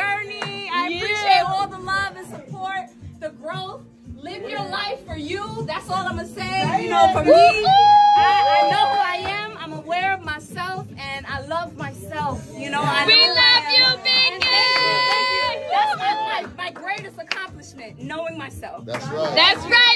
journey. I Yeah. appreciate all the love and support, the growth. Live your life for you. That's all I'm gonna say. You know, for me, I, I know who I am. I'm aware of myself, and I love myself. You know, I We know who I love am. you, And thank you, Vicky. thank you. That's my, my, my greatest accomplishment, knowing myself. That's right. That's right.